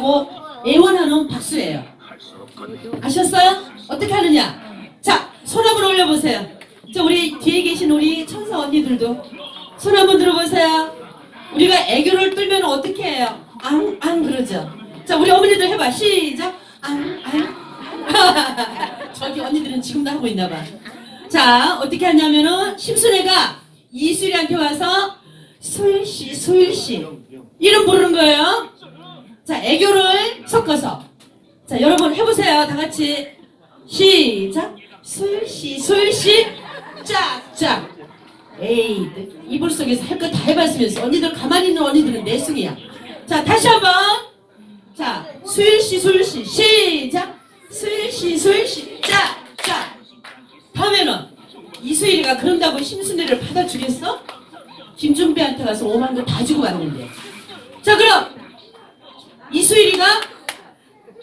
고 애원하는 박수예요. 아셨어요? 어떻게 하느냐? 자, 손 한번 올려보세요. 자, 우리 뒤에 계신 우리 천사 언니들도 손 한번 들어보세요. 우리가 애교를 떨면 어떻게 해요? 앙, 앙 그러죠. 자, 우리 어머니들 해봐. 시작. 앙, 앙. 저기 언니들은 지금도 하고 있나 봐. 자, 어떻게 하냐면은 심순애가 이수리한테 와서 소율씨, 소율씨 이름 부르는 거예요. 자, 애교를 섞어서. 자, 여러분 해보세요. 다 같이. 시작. 소율씨, 소율씨. 짝짝. 에이, 이불 속에서 할 거 다 해봤으면서 언니들 가만히 있는 언니들은 내숭이야. 자, 다시 한 번. 자, 소율씨, 소율씨. 시작. 소율씨, 소율씨. 짝짝. 다음에는 이수일이가 그런다고 심순애를 받아주겠어? 김준배한테 가서 5만 원 다 주고 왔는데. 자, 그럼 이수일이가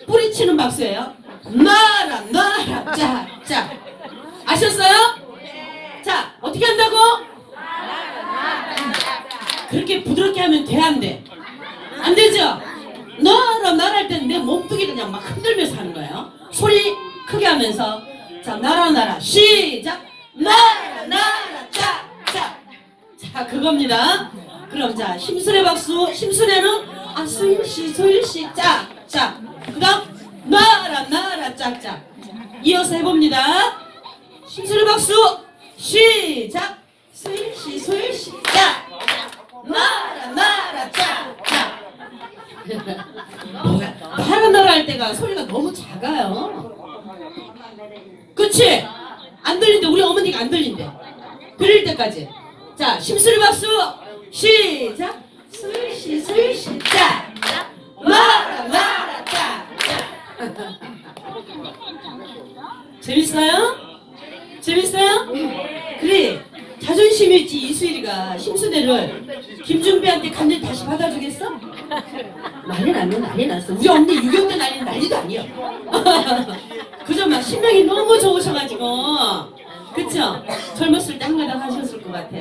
뿌리치는 박수예요. 나라 나라 짝짝 아셨어요? 자 어떻게 한다고? 그렇게 부드럽게 하면 돼 안 돼? 안 되죠? 나라 나라 할 때는 내 몸뚱이를 그냥 막 흔들면서 하는 거예요. 소리 크게 하면서 자 나라 나라 시작 나라 나라 짝짝 자 그겁니다. 그럼 자 심순애 박수 심순애는 아 소일씨 소일씨 짝짝. 그 다음 나라 나라 짝짝. 이어서 해봅니다. 심순애 박수 시작. 소일씨 소일씨 짝. 나라 나라 짝짝. 나라 나라 할 때가 소리가 너무 작아요. 그치? 안 들린대. 우리 어머니가 안 들린대. 들릴 때까지. 자 심수리 박수 시작 술시 술시 짜 마라 마라 짜 재밌어요? 재밌어요? 그래 자존심이 있지 이수일이가 심수대를 김준배한테 간절 다시 받아주겠어? 난리 났네 난리 났어 우리 언니 유경 때 난리 난리도 아니야 그저 막 신명이 너무 좋으셔가지고 그쵸? 젊었을 때 한가닥 하셨을 것 같아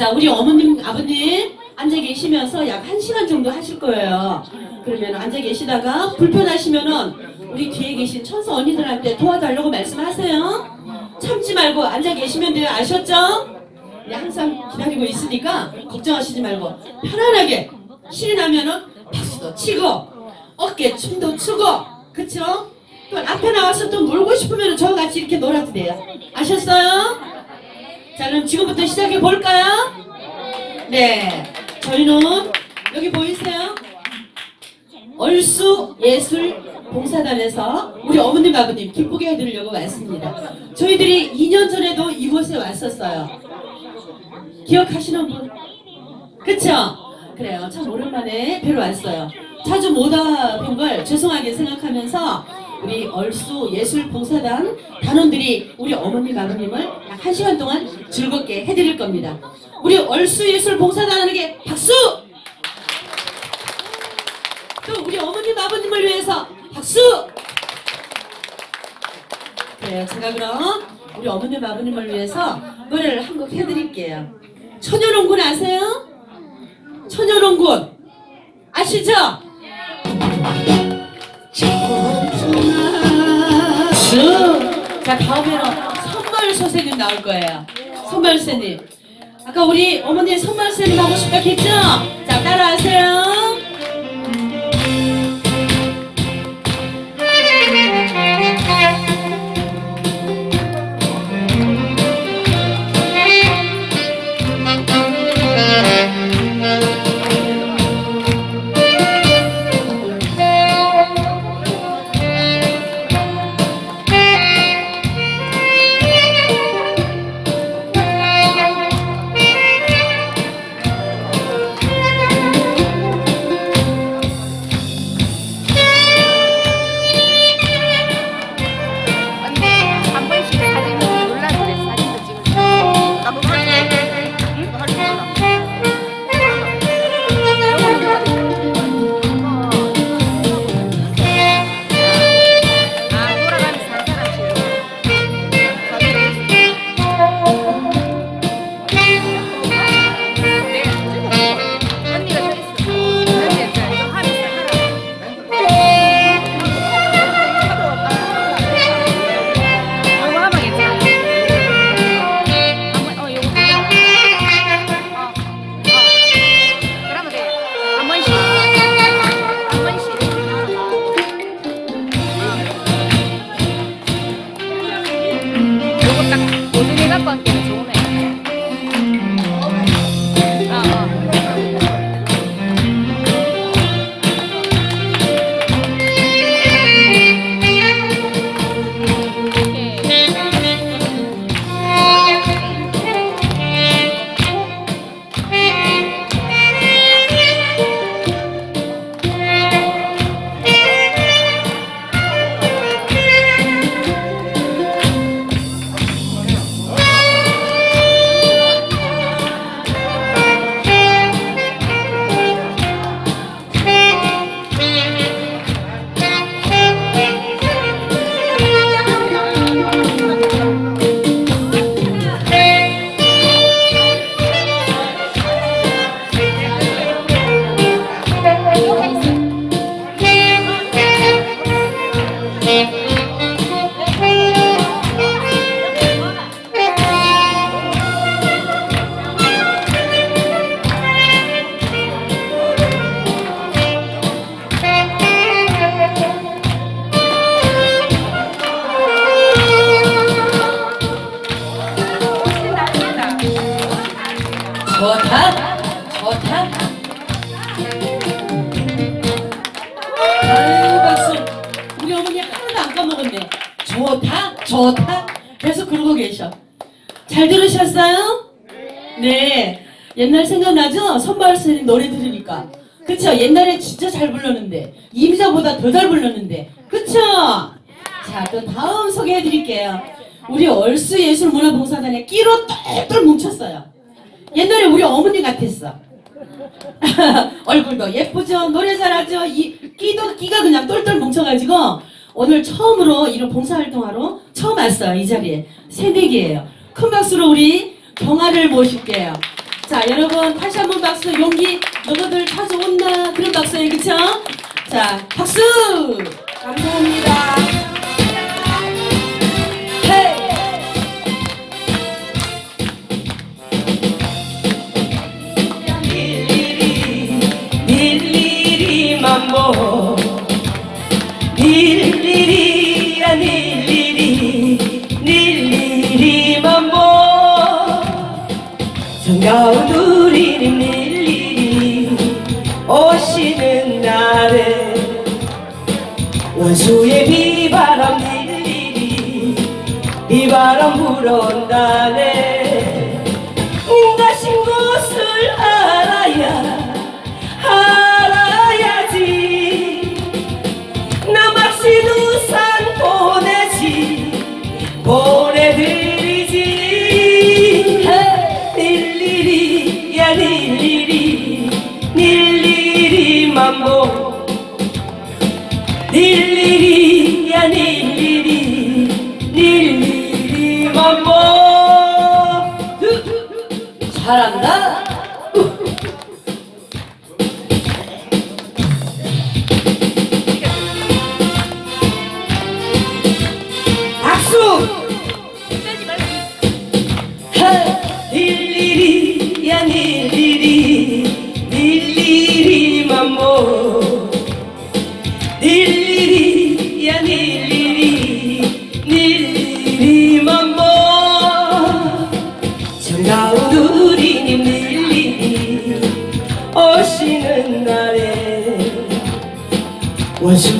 자 우리 어머님 아버님 앉아 계시면서 약한 시간 정도 하실 거예요 그러면 앉아 계시다가 불편하시면은 우리 뒤에 계신 천사 언니들한테 도와달라고 말씀하세요 참지 말고 앉아 계시면 돼요 아셨죠? 네, 항상 기다리고 있으니까 걱정하시지 말고 편안하게 신이 나면은 박수도 치고 어깨 춤도 추고 그쵸? 또 앞에 나와서 또 놀고 싶으면 저와 같이 이렇게 놀아도 돼요 아셨어요? 자 그럼 지금부터 시작해 볼까요? 네 저희는 여기 보이세요? 얼수 예술 봉사단에서 우리 어머님 아버님 기쁘게 해드리려고 왔습니다 저희들이 2년 전에도 이곳에 왔었어요 기억하시는 분? 그쵸? 그래요. 참 오랜만에 뵈러 왔어요. 자주 못 와본 걸 죄송하게 생각하면서 우리 얼수 예술봉사단 단원들이 우리 어머님 아버님을 약한 시간 동안 즐겁게 해드릴 겁니다. 우리 얼수 예술봉사단에게 박수! 또 우리 어머님 아버님을 위해서 박수! 그래요. 제가 그럼 우리 어머님 아버님을 위해서 노래를 한 곡 해드릴게요. 천연홍군 아세요? 천연홍군 아시죠? 쭉. 자 다음에는 선발 선생님 나올 거예요. 선발 선생님. 아까 우리 어머니 선발 선생님 하고 싶다 했죠? 자 따라하세요. 드릴게요 우리 얼수예술문화봉사단에 끼로 똘똘 뭉쳤어요 옛날에 우리 어머니 같았어. 얼굴도 예쁘죠? 노래 잘하죠? 이 끼도 끼가 그냥 똘똘 뭉쳐가지고 오늘 처음으로 이런 봉사활동하러 처음 왔어요 이 자리에 새내기예요. 큰 박수로 우리 경아를 모실게요. 자 여러분 다시 한 번 박수 용기 너희들 찾아온나 그런 박수예요 그쵸? 자 박수 감사합니다.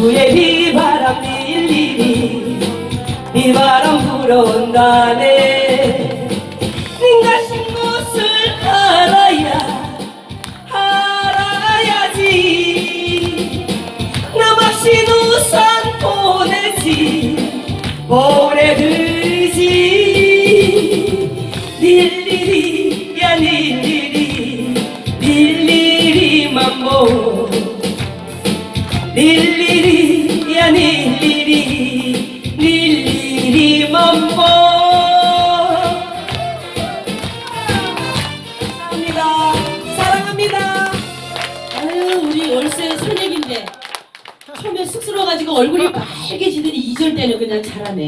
원수의 비바람 일일이 비바람 불어온다네 때는 그냥 잘하네.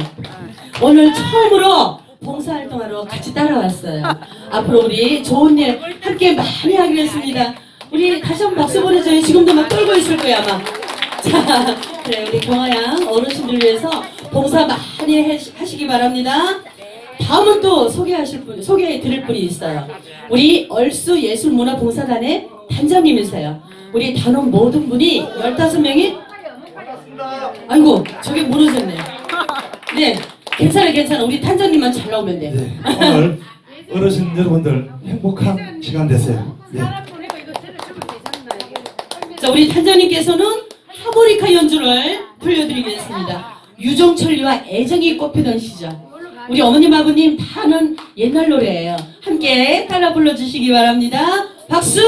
오늘 처음으로 봉사활동하러 같이 따라왔어요. 앞으로 우리 좋은 일 함께 많이 하기로 했습니다. 우리 다시 한번 박수 보내줘요. 지금도 막 떨고 있을 거야 아마. 자, 그래 우리 경아양 어르신들 위해서 봉사 많이 해- 하시기 바랍니다. 다음은 또 소개하실 분, 소개해 드릴 분이 있어요. 우리 얼수 예술문화봉사단의 단장님이세요. 우리 단원 모든 분이 15명이 아이고 저게 무너졌네. 네, 괜찮아 괜찮아. 우리 단장님만 잘 나오면 돼. 네, 오늘 어르신 여러분들 행복한 시간 되세요. 네. 자, 우리 단장님께서는 하모니카 연주를 들려드리겠습니다. 유종철리와 애정이 꽃피던 시절. 우리 어머님, 아버님 다 아는 옛날 노래예요. 함께 따라 불러주시기 바랍니다. 박수!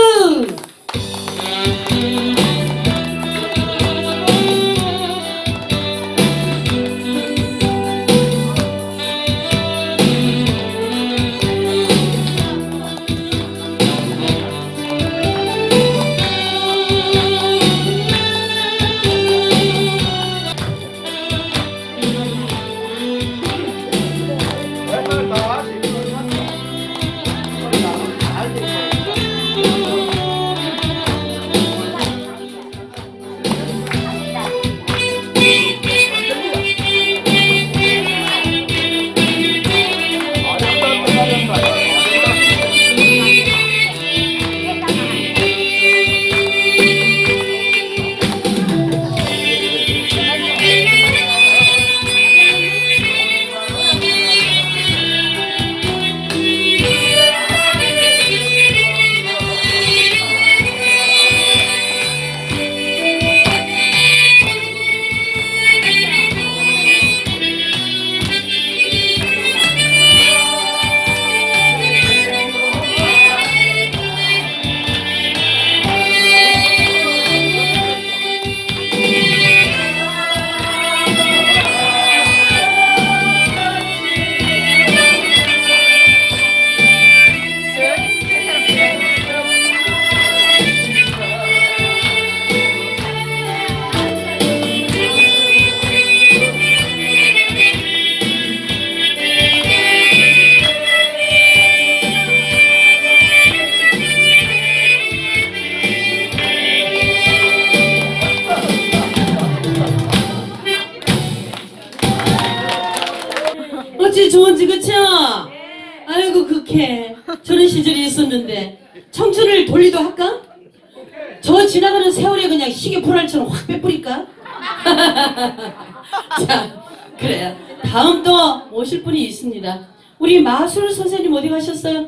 있습니다. 우리 마술 선생님 어디 가셨어요?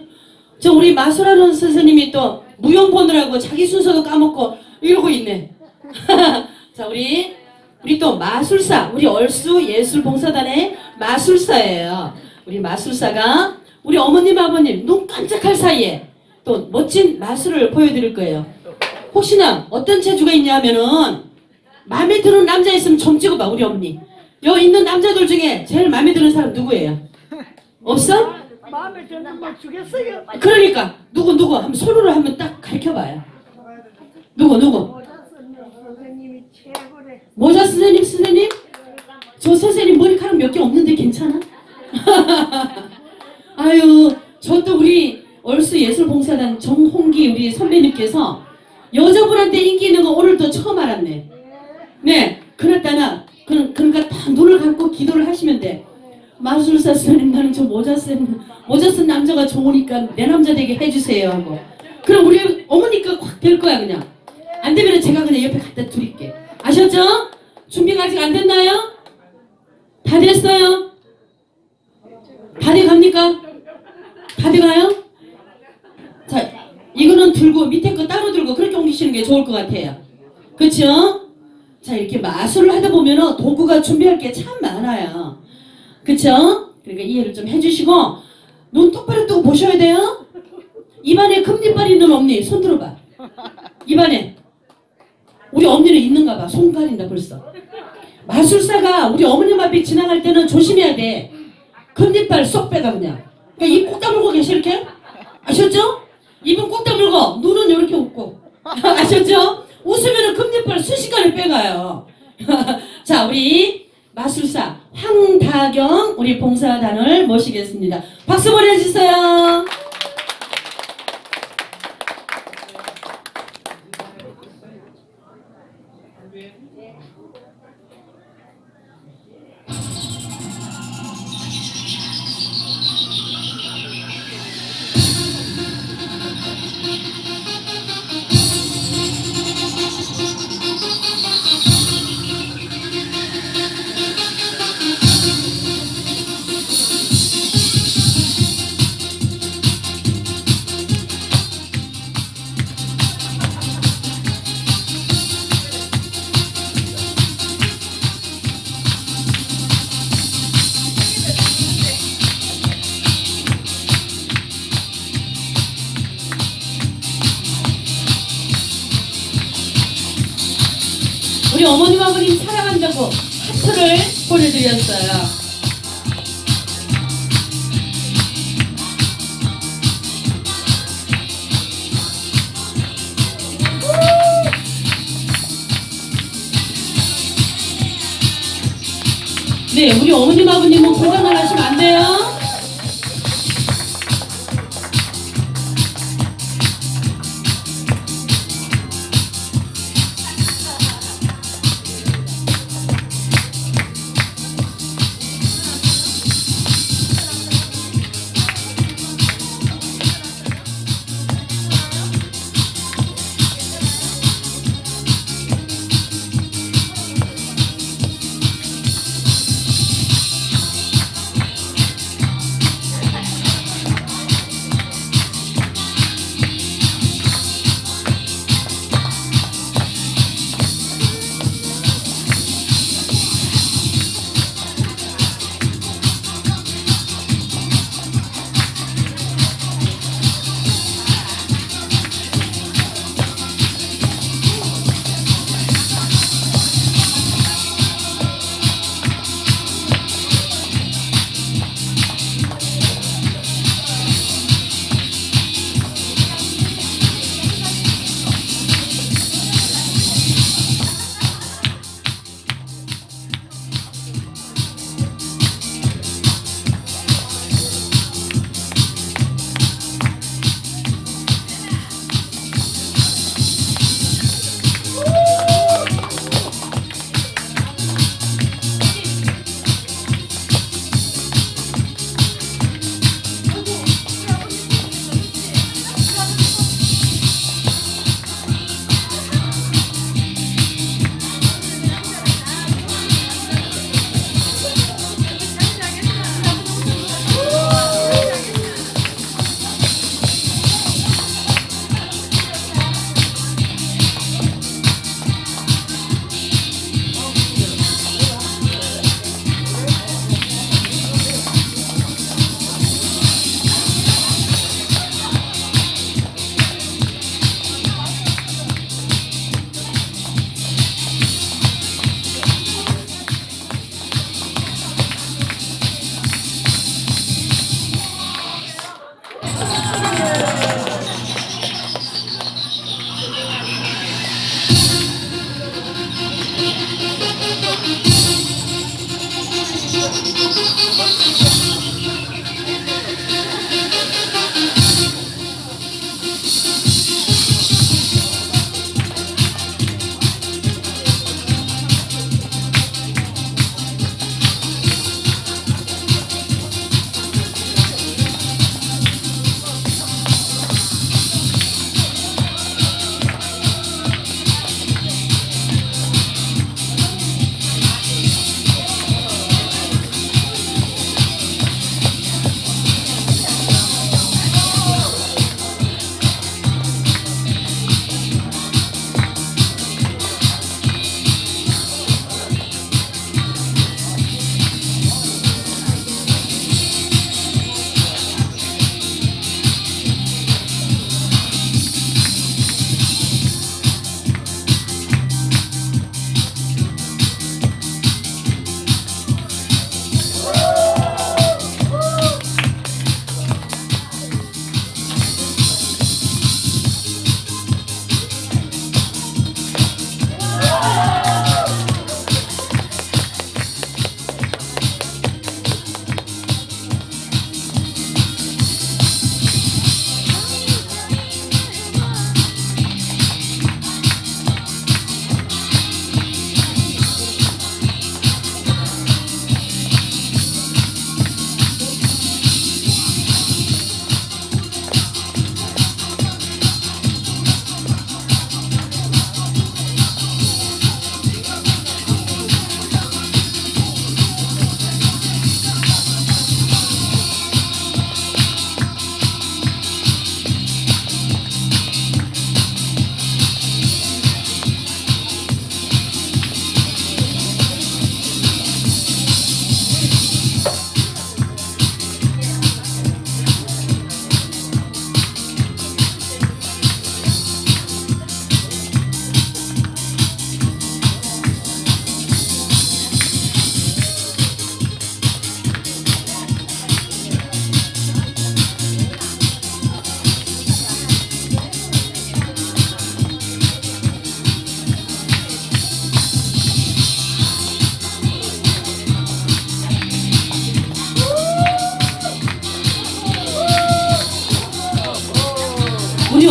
저 우리 마술하는 선생님이 또 무용 보느라고 자기 순서도 까먹고 이러고 있네. 자 우리 우리 또 마술사 우리 얼수 예술봉사단의 마술사예요. 우리 마술사가 우리 어머님 아버님 눈 깜짝할 사이에 또 멋진 마술을 보여드릴 거예요. 혹시나 어떤 재주가 있냐 하면은 마음에 드는 남자 있으면 좀 찍어봐 우리 어머니. 여기 있는 남자들 중에 제일 마음에 드는 사람 누구예요? 없어? 마음에 드는 걸 주겠어요. 그러니까 누구 누구 한번 손으로 한번 딱 가르쳐봐요 누구 누구 선생님이 최고래. 모자 선생님 선생님 저 선생님 머리카락 몇 개 없는데 괜찮아? 아유 저또 우리 얼수 예술봉사단 정홍기 우리 선배님께서 여자분한테 인기 있는 거 오늘 또 처음 알았네 네 그랬다나 그, 그러니까 딱 눈을 감고 기도를 하시면 돼 마술사 선생님 나는 저 모자 쓴 모자 쓴 남자가 좋으니까 내 남자 되게 해주세요 하고 그럼 우리 어머니가 확 될 거야 그냥 안 되면 제가 그냥 옆에 갖다 드릴게 아셨죠? 준비가 아직 안 됐나요? 다 됐어요? 다 돼갑니까? 다 돼가요? 자 이거는 들고 밑에 거 따로 들고 그렇게 옮기시는 게 좋을 것 같아요 그쵸? 자 이렇게 마술을 하다 보면 도구가 준비할 게 참 많아요 그쵸? 그러니까 이해를 좀 해주시고 눈 똑바로 뜨고 보셔야 돼요 입안에 금리빨 있는 엄니 손 들어봐 입안에 우리 엄니는 있는가 봐. 손 가린다 벌써. 마술사가 우리 어머님 앞에 지나갈 때는 조심해야 돼. 금리빨 쏙 빼가 그냥. 그러니까 입 꼭 다물고 계시 이렇게. 아셨죠? 입은 꼭 다물고 눈은 이렇게 웃고. 아셨죠? 웃으면은 금리빨 순식간에 빼가요. 자 우리 마술사 황다경 우리 봉사단을 모시겠습니다. 박수 보내주세요. 보내드렸어요. 네, 우리 어머님 아버님은 고장을 하시면 안 돼요.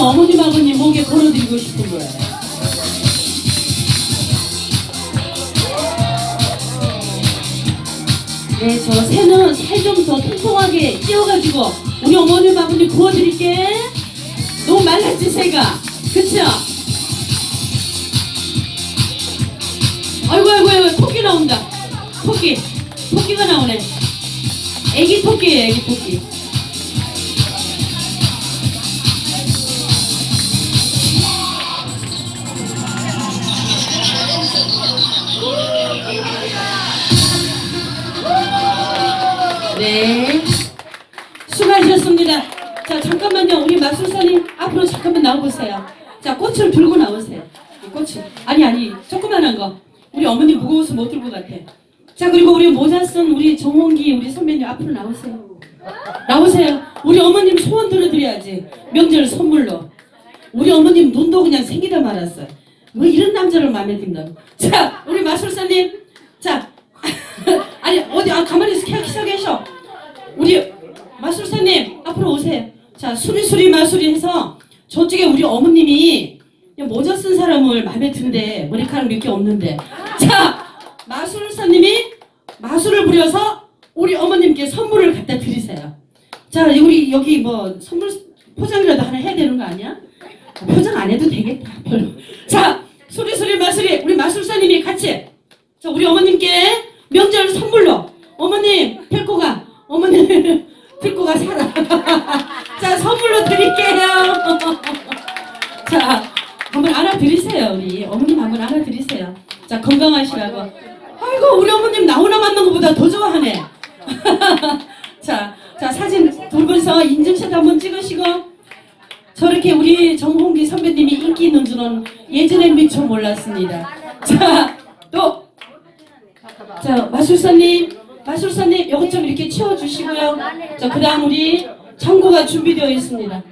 어머님 아버님 목에 걸어드리고 싶은 거예요. 네, 저 새는 새 좀 더 통통하게 찌워가지고 우리 어머님 아버님 구워드릴게. 너무 말랐지 새가, 그쵸? 아이고 아이고 아이고 토끼 나온다. 토끼, 토끼가 나오네. 애기 토끼예요, 애기 토끼. 잠깐만 나와보세요. 자, 꽃을 들고 나오세요. 이 꽃을. 아니, 아니. 조그만한 거. 우리 어머니 무거워서 못 들고 같아. 자, 그리고 우리 모자 쓴 우리 정홍기 우리 선배님 앞으로 나오세요. 나오세요. 우리 어머님 소원 들어드려야지. 명절 선물로. 우리 어머님 눈도 그냥 생기다 말았어요. 뭐 이런 남자를 마음에 든다. 자, 우리 마술사님. 자, 아니 어디 아 가만히 있어 계셔. 우리 마술사님 앞으로 오세요. 자, 수리수리 마술이 해서 저쪽에 우리 어머님이 모자 쓴 사람을 마음에 든데 머리카락 몇 개 없는데. 자, 마술사님이 마술을 부려서 우리 어머님께 선물을 갖다 드리세요. 자, 우리 여기 뭐 선물 포장이라도 하나 해야 되는 거 아니야? 포장 안 해도 되겠다. 별로. 자, 수리수리 마술이 우리 마술사님이 같이 자, 우리 어머님께 명절 선물로 어머님 데리고 가. 어머님 데리고 가 살아. 자, 선물로 드릴게요. 자, 한번 안아드리세요. 우리 어머님 한번 안아드리세요. 자, 건강하시라고. 아이고, 우리 어머님 나오나 맞는 것보다 더 좋아하네. 자, 자, 사진 두 분이서 인증샷 한번 찍으시고 저렇게 우리 정홍기 선배님이 인기 있는 줄은 예전엔 미처 몰랐습니다. 자, 또 자, 마술사님, 마술사님, 요것 좀 이렇게 치워주시고요. 자, 그 다음 우리 청구가 준비되어 있습니다.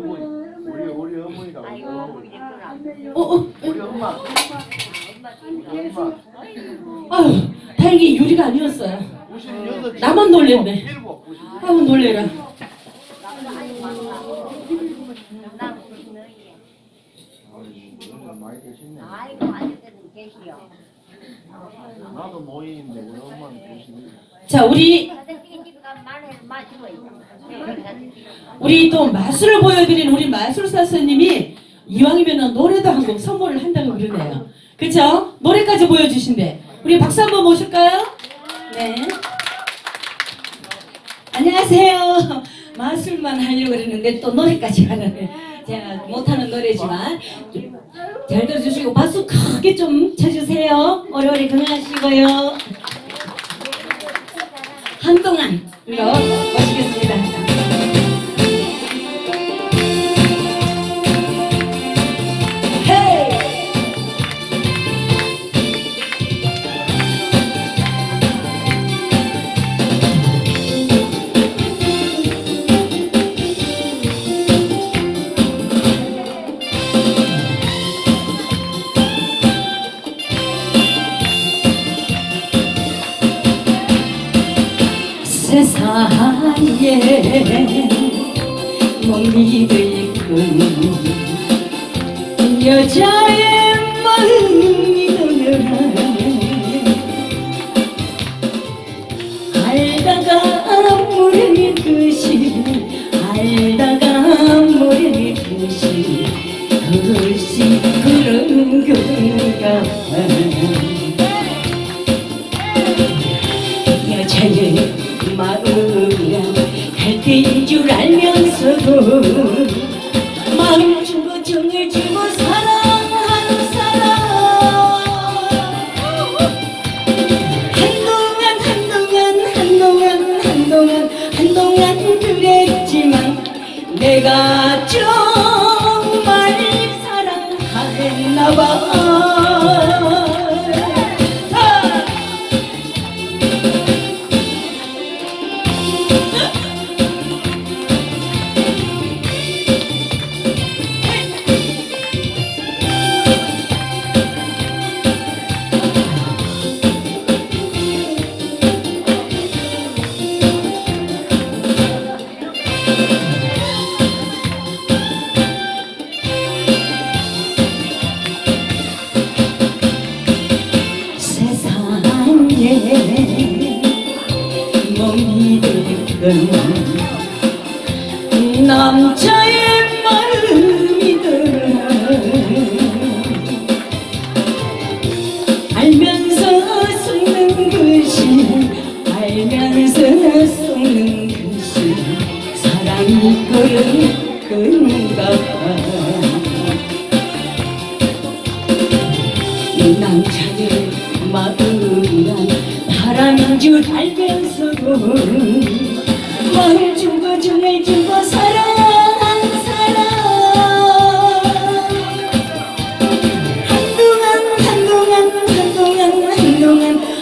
우리 우리 어머니가 어, 어, 우리 엄마 엄마 아유, 다행히 유리가 아니었어요. 96 나만 놀랬네. 일곱 90 아유, 놀래라. 많이 계시네 아이고 아직까지 계시요. 나도 모임인데 우리 엄마는 92 자, 우리. 우리 또 마술을 보여드린 우리 마술사 선생님이 이왕이면 노래도 한 곡 선물을 한다고 그러네요. 그쵸? 노래까지 보여주신대. 우리 박수 한번 모실까요? 네. 안녕하세요. 마술만 하려고 그랬는데 또 노래까지 하는 제가 못하는 노래지만 잘 들어주시고 박수 크게 좀 쳐주세요. 오래오래 건강하시고요. 한동안 이거 모시겠습니다. 믿을 건 여자의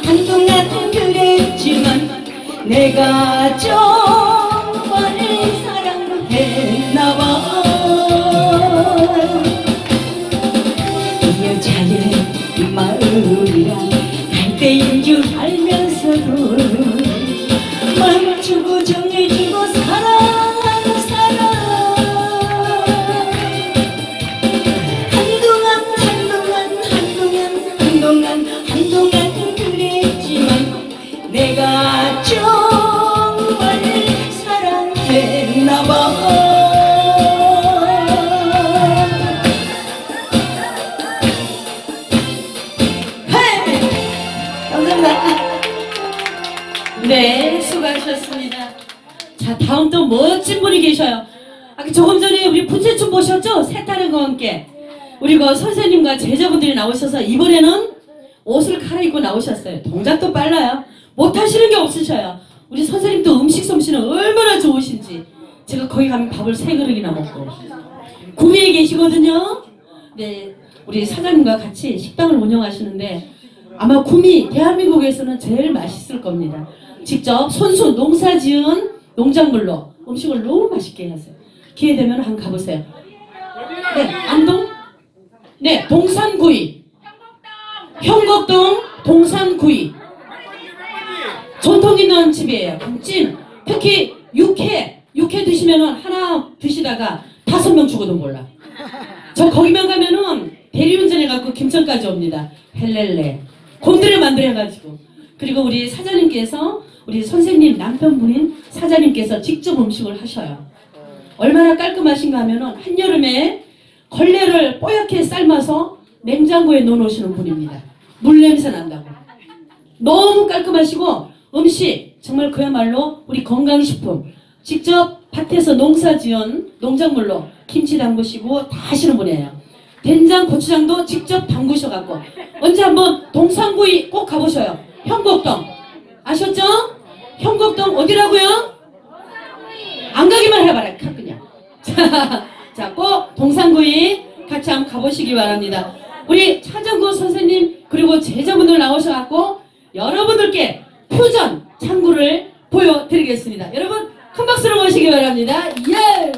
한동안 한동안 그랬지만 내가 정말 사랑했나봐 이 여자의 마음이란 갈대인 줄 알면서도 주고 정 색다른과 함께. 우리 그 선생님과 제자분들이 나오셔서 이번에는 옷을 갈아입고 나오셨어요. 동작도 빨라요. 못하시는 게 없으셔요. 우리 선생님도 음식 솜씨는 얼마나 좋으신지. 제가 거기 가면 밥을 세 그릇이나 먹고. 구미에 계시거든요. 네, 우리 사장님과 같이 식당을 운영하시는데 아마 구미 대한민국에서는 제일 맛있을 겁니다. 직접 손수 농사 지은 농작물로 음식을 너무 맛있게 하세요. 기회 되면 한번 가보세요. 네, 안동? 네, 동산구이. 형곡동 동산구이. 전통 있는 집이에요. 찜. 특히 육회. 육회 드시면은 하나 드시다가 다섯 명 죽어도 몰라. 저 거기만 가면은 대리운전 해갖고 김천까지 옵니다. 헬렐레. 곤드레 만들어 가지고. 그리고 우리 사장님께서 우리 선생님 남편분인 사장님께서 직접 음식을 하셔요. 얼마나 깔끔하신가 하면은 한여름에 걸레를 뽀얗게 삶아서 냉장고에 넣어놓으시는 분입니다. 물 냄새 난다고. 너무 깔끔하시고 음식 정말 그야말로 우리 건강식품 직접 밭에서 농사지은 농작물로 김치 담그시고 다 하시는 분이에요. 된장, 고추장도 직접 담그셔갖고 언제 한번 동산구이 꼭 가보셔요. 형곡동 아셨죠? 형곡동 어디라고요? 안 가기만 해봐라. 자, 자, 꼭 동산구이 같이 한번 가보시기 바랍니다. 우리 차정구 선생님 그리고 제자분들 나오셔갖고 여러분들께 퓨전 창구를 보여드리겠습니다. 여러분 큰 박수로 모시기 바랍니다. 예!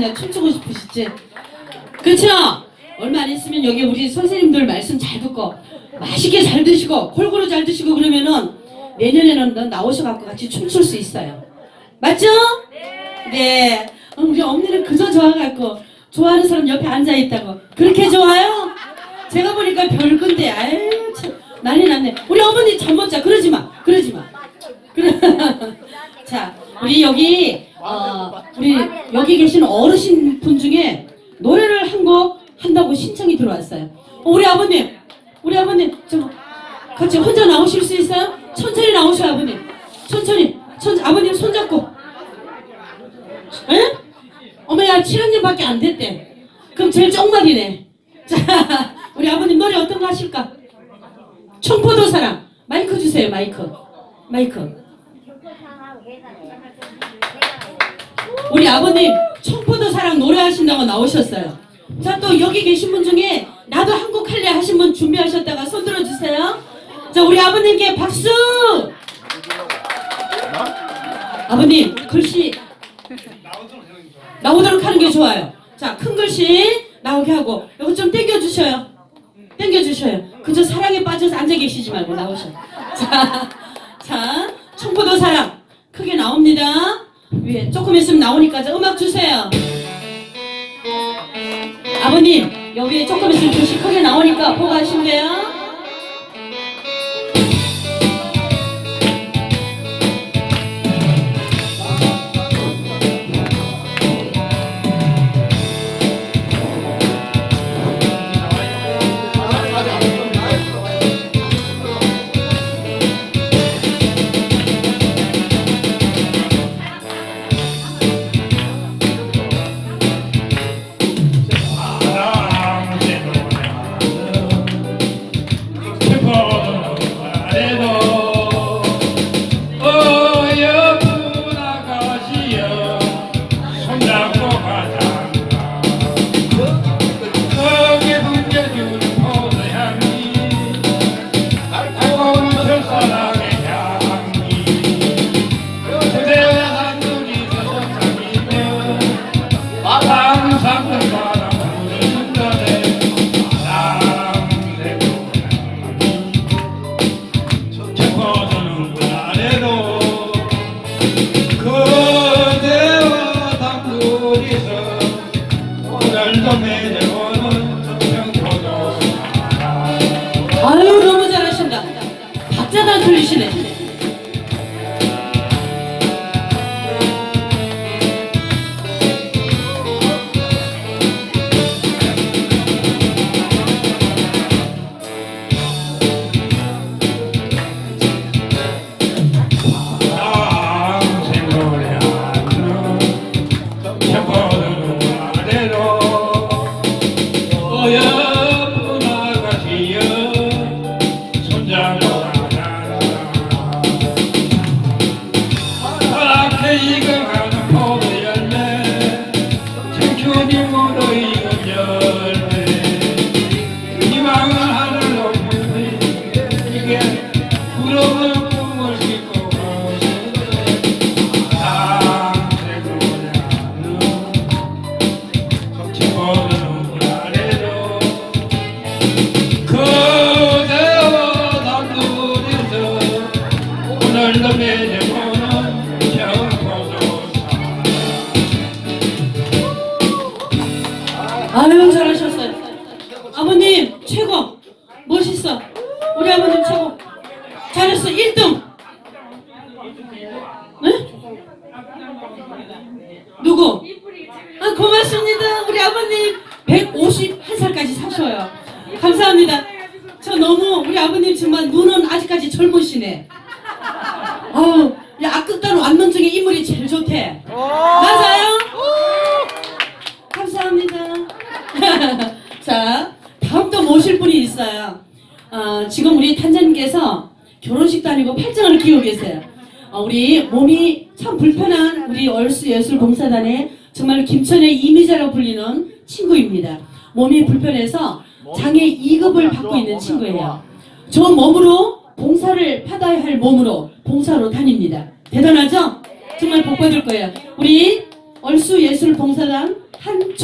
그냥 춤추고 싶으시지 그쵸? 얼마 안 있으면 여기 우리 선생님들 말씀 잘 듣고 맛있게 잘 드시고 골고루 잘 드시고 그러면은 내년에는 너 나오셔갖고 같이 춤출 수 있어요 맞죠? 네 어, 우리 언니는 그저 좋아갖고 좋아하는 사람 옆에 앉아있다고 그렇게 좋아요? 제가 보니까 별건데 아유 참 난리 났네 우리 어머니 잠 못 자 그러지 마 그러지 마 그래. 자 우리 어, 우리 여기 계신 어르신 분 중에 노래를 한 곡 한다고 신청이 들어왔어요. 어, 우리 아버님 우리 아버님 좀 같이 혼자 나오실 수 있어요? 천천히 나오셔요 아버님. 천천히 천 아버님 손잡고. 에? 어머야 7학년밖에 안 됐대. 그럼 제일 쫑막이네. 자 우리 아버님 노래 어떤 거 하실까? 청포도 사랑. 마이크 주세요 마이크. 마이크 우리 아버님 청포도 사랑 노래하신다고 나오셨어요 자 또 여기 계신 분 중에 나도 한곡 할래 하신 분 준비하셨다가 손 들어주세요 자 우리 아버님께 박수 아버님 글씨 나오도록 하는 게 좋아요 자 큰 글씨 나오게 하고 이거 좀 당겨주셔요 당겨주셔요. 그저 사랑에 빠져서 앉아 계시지 말고 나오셔. 자, 자, 청포도 사랑 크게 나옵니다. 위에 조금 있으면 나오니까 자, 음악 주세요. 아버님 여기에 조금 있으면 글씨 크게 나오니까 보고 하신대요.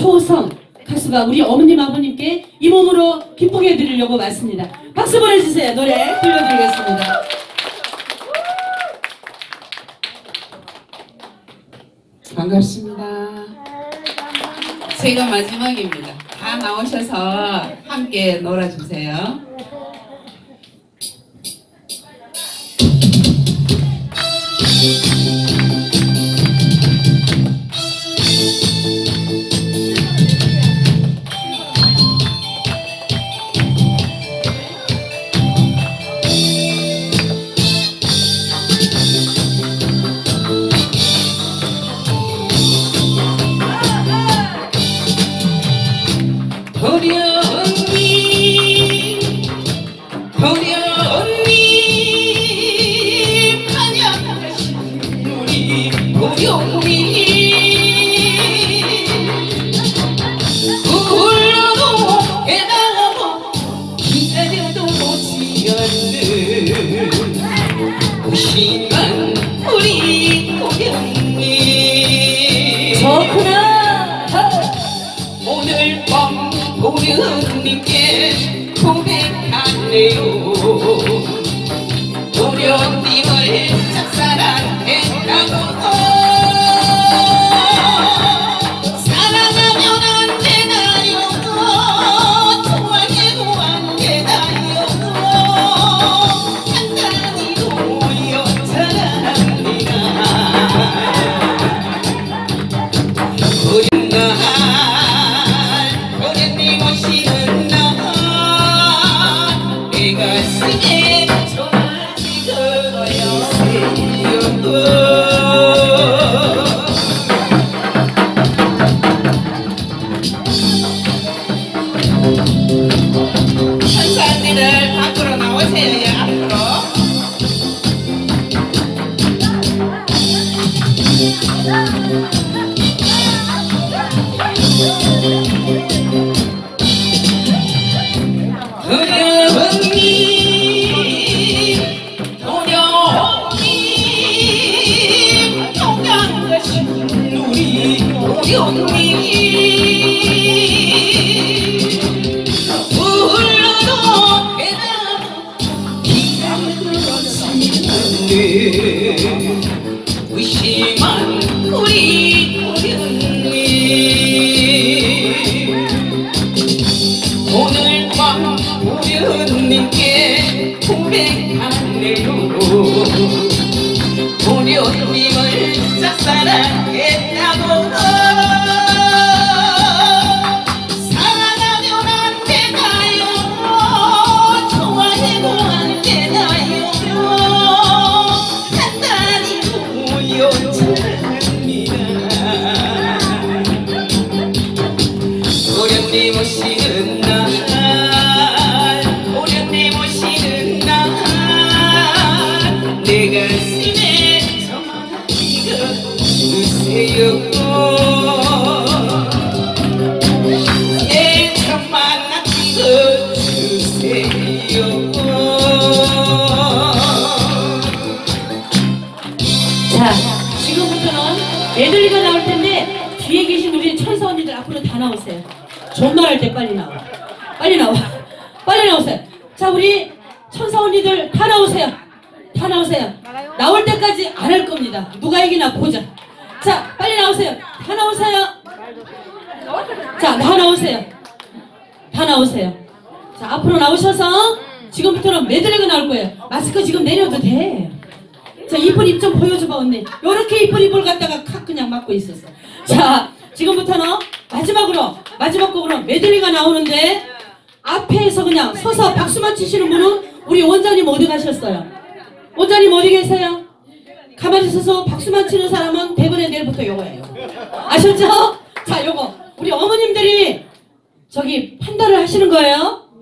초성 가수가 우리 어머님 아버님께 이 몸으로 기쁘게 드리려고 왔습니다. 박수 보내주세요. 노래 들려드리겠습니다. 반갑습니다. 제가 마지막입니다. 다 나오셔서 함께 놀아주세요.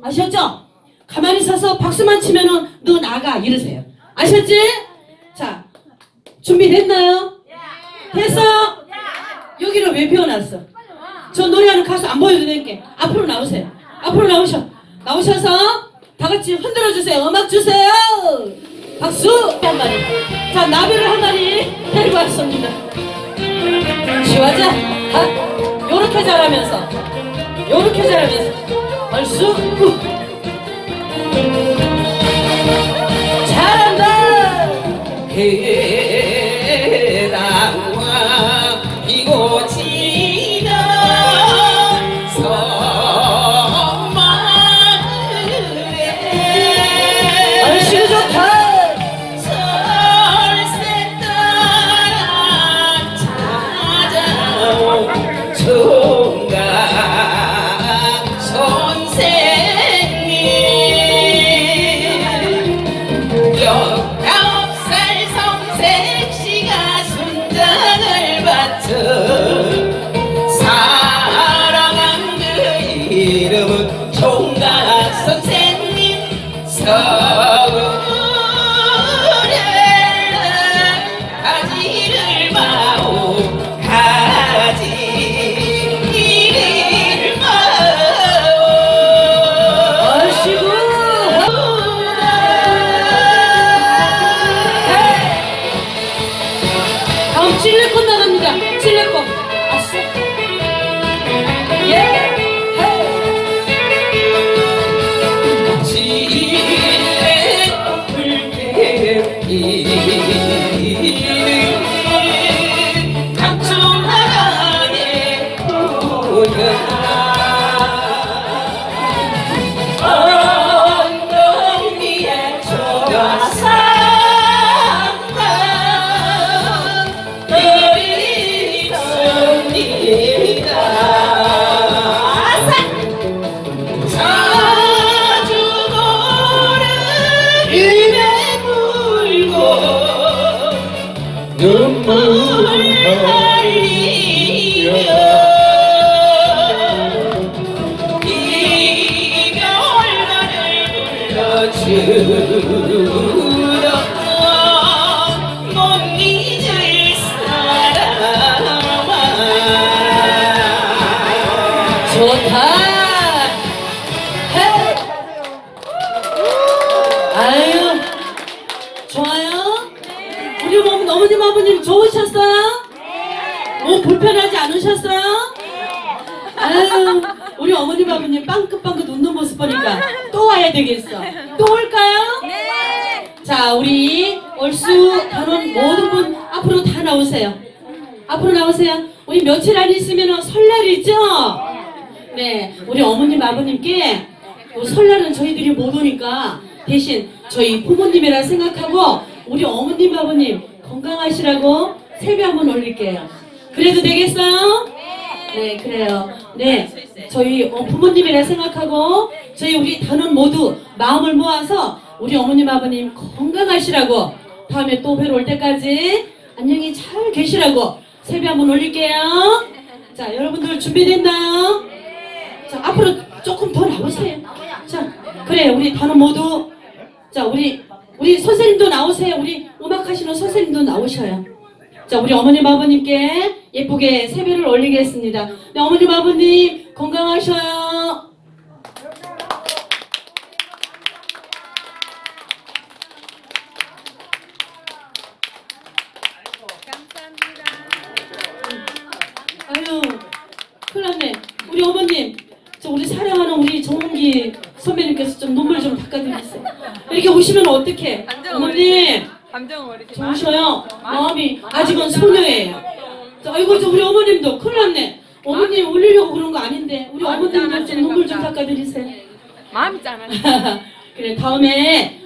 아셨죠? 가만히 서서 박수만 치면은 너 나가 이러세요. 아셨지? 자, 준비됐나요? 됐어요? 여기를 왜 비워놨어? 저 노래하는 가수 안 보여도 될게 앞으로 나오세요. 앞으로 나오셔. 나오셔서 다 같이 흔들어 주세요. 음악 주세요. 박수 한 마리. 자, 나비를 한 마리 데리고 왔습니다. 시화자, 하. 요렇게 잘하면서, 요렇게 잘하면서, 얼쑤, 후. 잘한다. 해랑 되겠어. 또 올까요? 자, 우리 얼쑤 단원 모든 분 앞으로 다 나오세요. 앞으로 나오세요. 우리 며칠 안 있으면 설날이죠? 네, 우리 어머님, 아버님께 뭐 설날은 저희들이 못 오니까 대신 저희 부모님이라 생각하고 우리 어머님, 아버님 건강하시라고 세배 한번 올릴게요. 그래도 되겠어요? 네, 그래요. 네, 저희 어, 부모님이라 생각하고 저희 우리 단원 모두 마음을 모아서 우리 어머님, 아버님 건강하시라고 다음에 또 뵈러 올 때까지 안녕히 잘 계시라고 세배 한번 올릴게요. 자, 여러분들 준비됐나요? 자, 앞으로 조금 더 나오세요. 자, 그래, 우리 단원 모두. 자, 우리, 우리 선생님도 나오세요. 우리 음악 하시는 선생님도 나오셔요. 자, 우리 어머님, 아버님께 예쁘게 세배를 올리겠습니다. 네, 어머님, 아버님, 건강하셔요. 아유, 큰일 났네. 우리 어머님, 저 우리 사랑하는 우리 정은기 선배님께서 좀 눈물 좀 닦아드리세요. 이렇게 오시면 어떡해. 어머님, 감정 어리지 좋으셔요. 마음이 아직은 소녀예요. 자, 아이고, 저 우리 어머님도 큰일 났네. 어머님 울리려고 그런 거 아닌데, 우리 어머님도 좀 눈물 좀 닦아드리세요. 마음이 짠하네 그래, 다음에